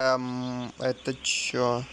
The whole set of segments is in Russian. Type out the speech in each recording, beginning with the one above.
Эм, это чё?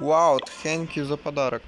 Вау, thank you за подарок.